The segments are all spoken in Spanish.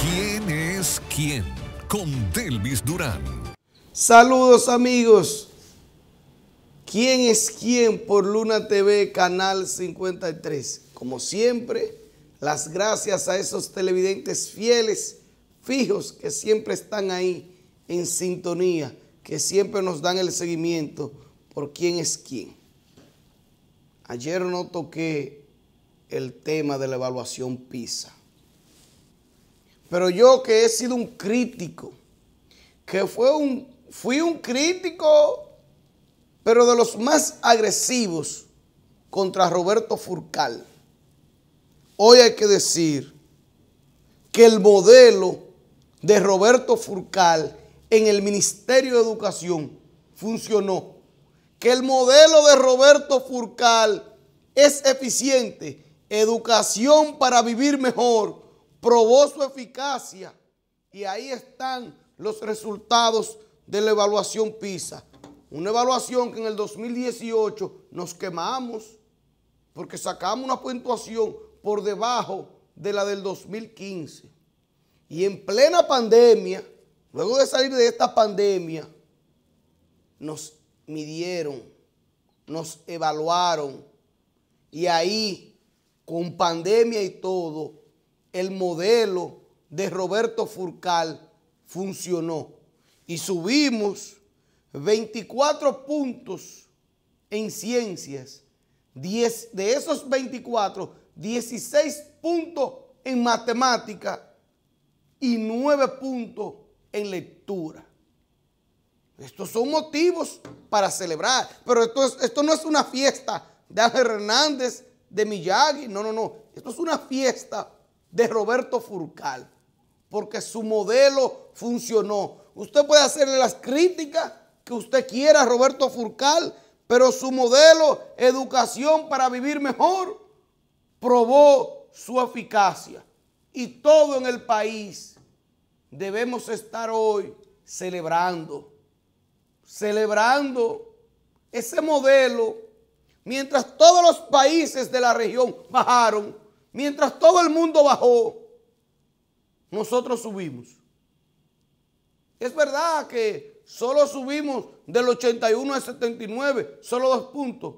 ¿Quién es quién? Con Delvis Durán. Saludos amigos. ¿Quién es quién por Luna TV, Canal 53? Como siempre, las gracias a esos televidentes fieles, fijos, que siempre están ahí en sintonía, que siempre nos dan el seguimiento por quién es quién. Ayer no toqué el tema de la evaluación PISA. Pero yo que he sido un crítico, que fue un, fui un crítico, pero de los más agresivos contra Roberto Furcal. Hoy hay que decir que el modelo de Roberto Furcal en el Ministerio de Educación funcionó. Que el modelo de Roberto Furcal es eficiente. Educación para vivir mejor. Probó su eficacia. Y ahí están los resultados de la evaluación PISA. Una evaluación que en el 2018 nos quemamos porque sacamos una puntuación por debajo de la del 2015. Y en plena pandemia, luego de salir de esta pandemia, nos midieron, nos evaluaron y ahí, con pandemia y todo, el modelo de Roberto Furcal funcionó y subimos 24 puntos en ciencias, 10, de esos 24, 16 puntos en matemática y 9 puntos en lectura. Estos son motivos para celebrar, pero esto, es, esto no es una fiesta de Hernández, de Miyagi, no, no, no. Esto es una fiesta de Roberto Furcal, porque su modelo funcionó. Usted puede hacerle las críticas que usted quiera a Roberto Furcal, pero su modelo educación para vivir mejor probó su eficacia. Y todo en el país debemos estar hoy celebrando, celebrando ese modelo, mientras todos los países de la región bajaron, mientras todo el mundo bajó, nosotros subimos. Es verdad que solo subimos del 81 al 79, solo dos puntos,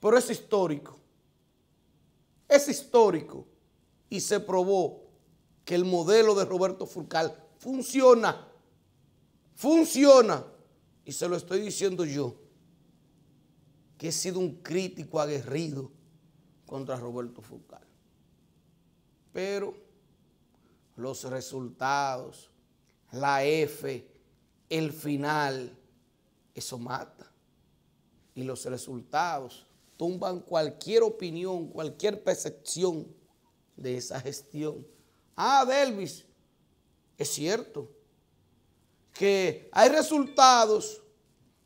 pero es histórico. Es histórico y se probó que el modelo de Roberto Furcal funciona, funciona. Y se lo estoy diciendo yo, que he sido un crítico aguerrido contra Roberto Furcal. Pero los resultados, la F, el final, eso mata. Y los resultados tumban cualquier opinión, cualquier percepción de esa gestión. Ah, Delvis, es cierto que hay resultados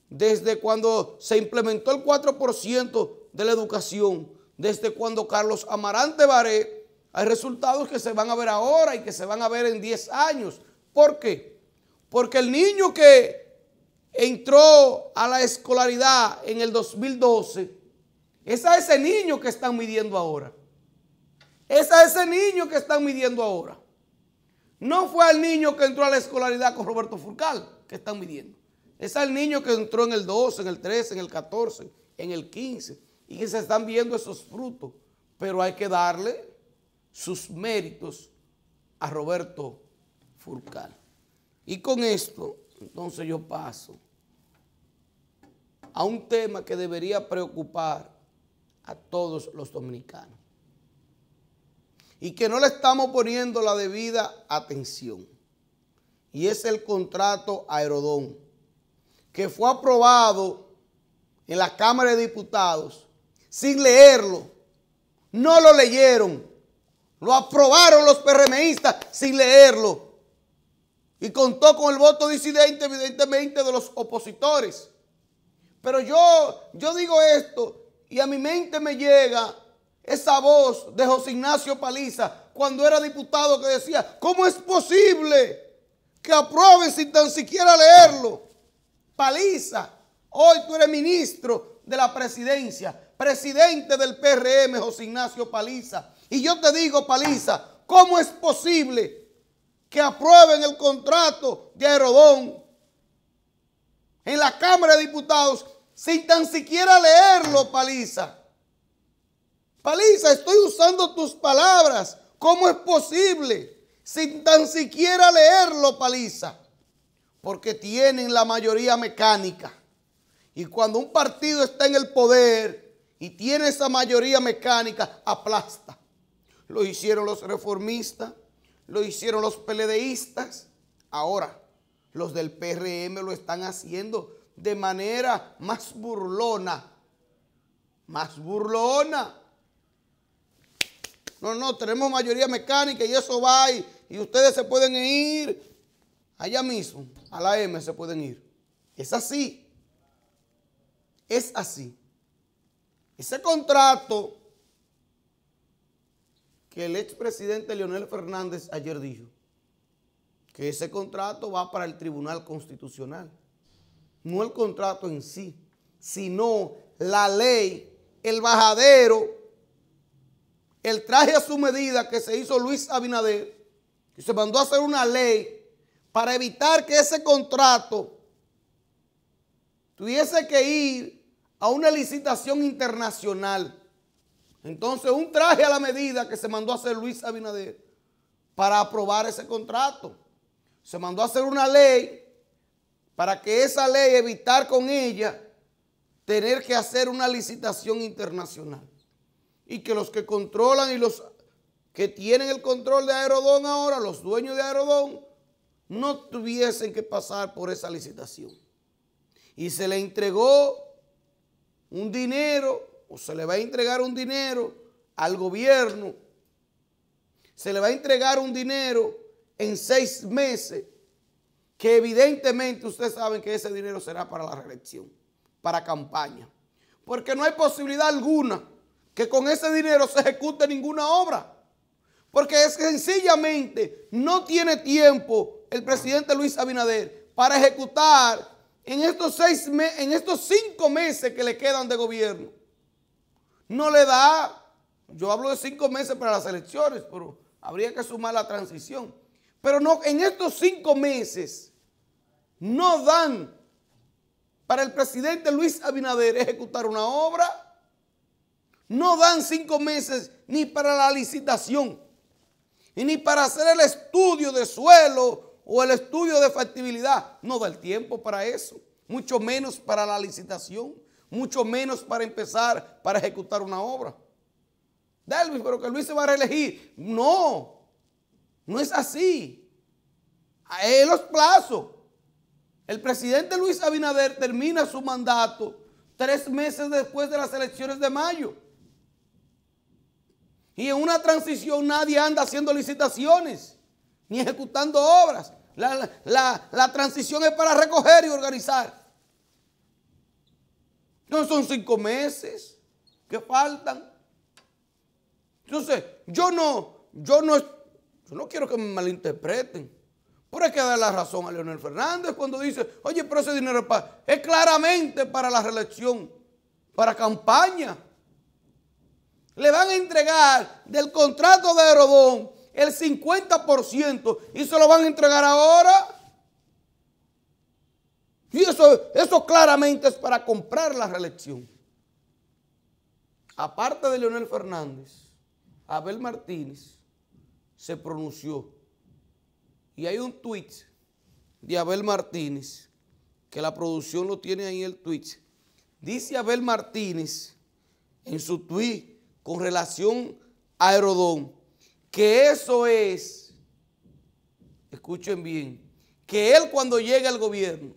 desde cuando se implementó el 4% de la educación, desde cuando Carlos Amarante Baré, hay resultados que se van a ver ahora y que se van a ver en 10 años. ¿Por qué? Porque el niño que entró a la escolaridad en el 2012, es a ese niño que están midiendo ahora. Es a ese niño que están midiendo ahora. No fue al niño que entró a la escolaridad con Roberto Furcal que están midiendo. Es al niño que entró en el 12, en el 13, en el 14, en el 15 y que se están viendo esos frutos. Pero hay que darle sus méritos a Roberto Furcal. Y con esto, entonces yo paso a un tema que debería preocupar a todos los dominicanos y que no le estamos poniendo la debida atención. Y es el contrato Aerodón, que fue aprobado en la Cámara de Diputados sin leerlo. No lo leyeron. Lo aprobaron los PRMistas sin leerlo. Y contó con el voto disidente, evidentemente, de los opositores. Pero yo, yo digo esto y a mi mente me llega esa voz de José Ignacio Paliza cuando era diputado que decía, ¿cómo es posible que aprueben sin tan siquiera leerlo? Paliza, hoy tú eres ministro de la presidencia, presidente del PRM, José Ignacio Paliza. Y yo te digo, Paliza, ¿cómo es posible que aprueben el contrato de Aerodón en la Cámara de Diputados sin tan siquiera leerlo, Paliza? Paliza, estoy usando tus palabras. ¿Cómo es posible sin tan siquiera leerlo, Paliza? Porque tienen la mayoría mecánica. Y cuando un partido está en el poder y tiene esa mayoría mecánica, aplasta. Lo hicieron los reformistas, lo hicieron los peledeístas. Ahora, los del PRM lo están haciendo de manera más burlona. Más burlona. No, no, tenemos mayoría mecánica y eso va y, y ustedes se pueden ir allá mismo, a la M se pueden ir. Es así. Es así. Ese contrato que el expresidente Leonel Fernández ayer dijo, que ese contrato va para el Tribunal Constitucional. No el contrato en sí, sino la ley, el bajadero, el traje a su medida que se hizo Luis Abinader, que se mandó a hacer una ley para evitar que ese contrato tuviese que ir a una licitación internacional. Entonces, un traje a la medida que se mandó a hacer Luis Abinader para aprobar ese contrato. Se mandó a hacer una ley para que esa ley evitar con ella tener que hacer una licitación internacional. Y que los que controlan y los que tienen el control de Aerodón ahora, los dueños de Aerodón, no tuviesen que pasar por esa licitación. Y se le entregó un dinero o se le va a entregar un dinero al gobierno, se le va a entregar un dinero en seis meses, que evidentemente ustedes saben que ese dinero será para la reelección, para campaña. Porque no hay posibilidad alguna que con ese dinero se ejecute ninguna obra. Porque es sencillamente no tiene tiempo el presidente Luis Abinader para ejecutar en estos, seis en estos cinco meses que le quedan de gobierno, no le da, yo hablo de cinco meses para las elecciones, pero habría que sumar la transición. Pero no, en estos cinco meses no dan para el presidente Luis Abinader ejecutar una obra. No dan cinco meses ni para la licitación, y ni para hacer el estudio de suelo o el estudio de factibilidad. No da el tiempo para eso, mucho menos para la licitación, mucho menos para empezar, para ejecutar una obra. Delvis, pero que Luis se va a reelegir. No, no es así. Es los plazos. El presidente Luis Abinader termina su mandato tres meses después de las elecciones de mayo. Y en una transición nadie anda haciendo licitaciones ni ejecutando obras. La, transición es para recoger y organizar. No son cinco meses que faltan. Entonces, yo no, yo no, yo no quiero que me malinterpreten. Pero hay que dar la razón a Leonel Fernández cuando dice, oye, pero ese dinero es, es claramente para la reelección, para campaña. Le van a entregar del contrato de Herodón el 50% y se lo van a entregar ahora. Y eso, eso claramente es para comprar la reelección. Aparte de Leonel Fernández, Abel Martínez se pronunció. Y hay un tweet de Abel Martínez, que la producción lo tiene ahí el tweet. Dice Abel Martínez en su tweet con relación a Herodón que eso es, escuchen bien, que él cuando llegue al gobierno,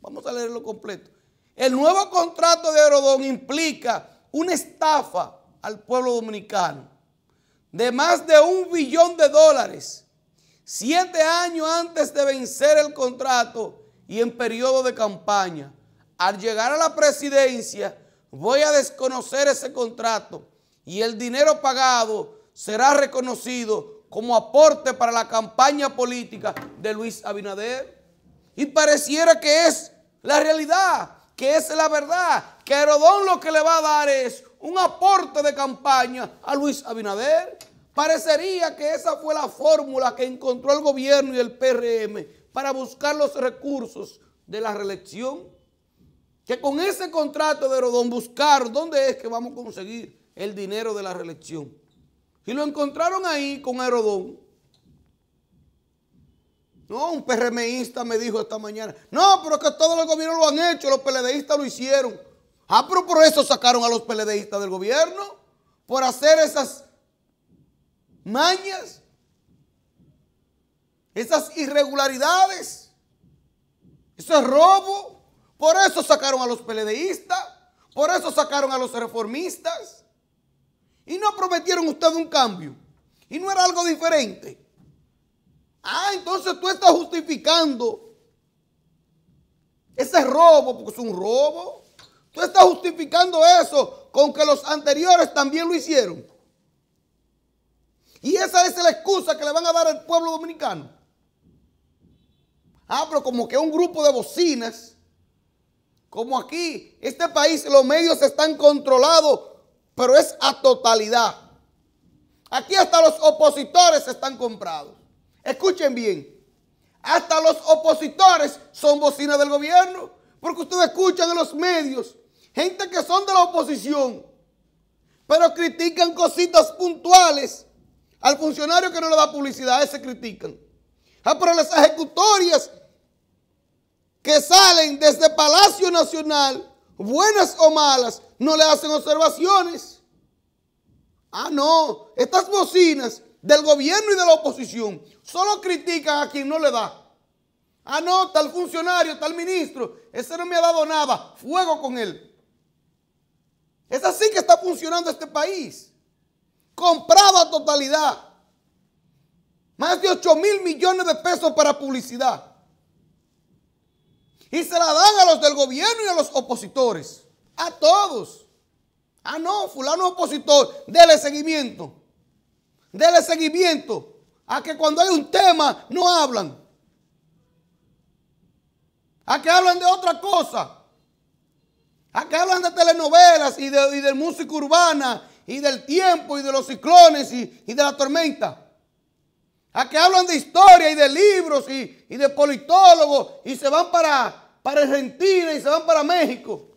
vamos a leerlo completo, el nuevo contrato de Herodón implica una estafa al pueblo dominicano de más de un billón de dólares, siete años antes de vencer el contrato y en periodo de campaña. Al llegar a la presidencia, voy a desconocer ese contrato y el dinero pagado será reconocido como aporte para la campaña política de Luis Abinader. Y pareciera que es la realidad, que es la verdad, que Herodón lo que le va a dar es un aporte de campaña a Luis Abinader. Parecería que esa fue la fórmula que encontró el gobierno y el PRM para buscar los recursos de la reelección. Que con ese contrato de Herodón buscaron dónde es que vamos a conseguir el dinero de la reelección. Y lo encontraron ahí con Herodón. No, un PRMista me dijo esta mañana, no, pero que todos los gobiernos lo han hecho, los PLDistas lo hicieron. Ah, pero por eso sacaron a los PLDistas del gobierno, por hacer esas mañas, esas irregularidades, ese robo. Por eso sacaron a los PLDistas, por eso sacaron a los reformistas. Y no prometieron ustedes un cambio. Y no era algo diferente. Ah, entonces tú estás justificando ese robo, porque es un robo. Tú estás justificando eso con que los anteriores también lo hicieron. Y esa es la excusa que le van a dar al pueblo dominicano. Ah, pero como que un grupo de bocinas, como aquí, este país, los medios están controlados, pero es a totalidad. Aquí hasta los opositores están comprados. Escuchen bien. Hasta los opositores son bocinas del gobierno. Porque ustedes escuchan en los medios gente que son de la oposición, pero critican cositas puntuales al funcionario que no le da publicidad, ese critican. Ah, pero las ejecutorias que salen desde Palacio Nacional, buenas o malas, no le hacen observaciones. Ah, no, estas bocinas del gobierno y de la oposición solo critican a quien no le da. Ah, no, tal funcionario, tal ministro, ese no me ha dado nada, fuego con él. Es así que está funcionando este país. Comprado a totalidad. Más de 8 mil millones de pesos para publicidad. Y se la dan a los del gobierno y a los opositores. A todos. Ah, no, fulano opositor, dele seguimiento. Dele seguimiento a que cuando hay un tema no hablan. A que hablan de otra cosa. A que hablan de telenovelas y de, música urbana y del tiempo y de los ciclones y, de la tormenta. A que hablan de historia y de libros y, de politólogos y se van para, para Argentina y se van para México.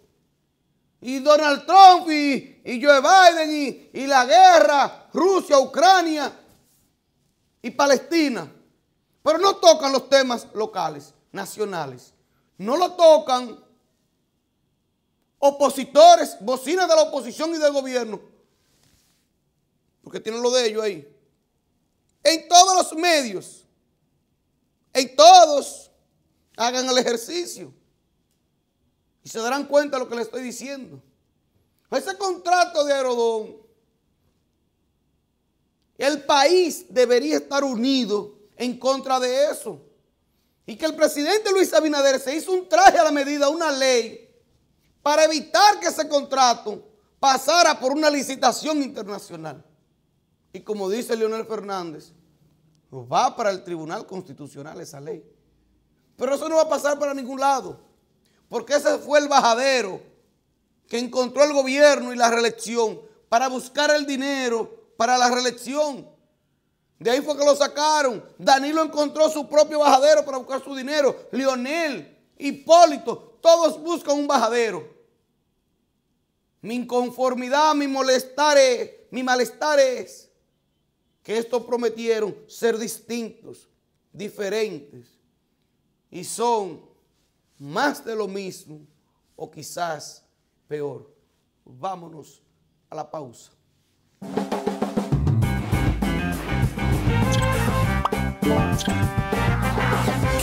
Y Donald Trump y, Joe Biden y, y la guerra, Rusia, Ucrania y Palestina. Pero no tocan los temas locales, nacionales. No lo tocan opositores, bocinas de la oposición y del gobierno. Porque tienen lo de ellos ahí. En todos los medios, en todos, hagan el ejercicio. Y se darán cuenta de lo que les estoy diciendo. Ese contrato de Aerodón el país debería estar unido en contra de eso. Y que el presidente Luis Abinader se hizo un traje a la medida, una ley, para evitar que ese contrato pasara por una licitación internacional. Y como dice Leonel Fernández, va para el Tribunal Constitucional esa ley. Pero eso no va a pasar para ningún lado. Porque ese fue el bajadero que encontró el gobierno y la reelección para buscar el dinero para la reelección. De ahí fue que lo sacaron. Danilo encontró su propio bajadero para buscar su dinero. Lionel, Hipólito, todos buscan un bajadero. Mi inconformidad, mi molestar es, mi malestar es estos prometieron ser distintos, diferentes y son más de lo mismo o quizás peor. Vámonos a la pausa.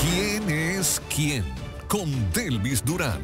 ¿Quién es quién? Con Delvis Durán.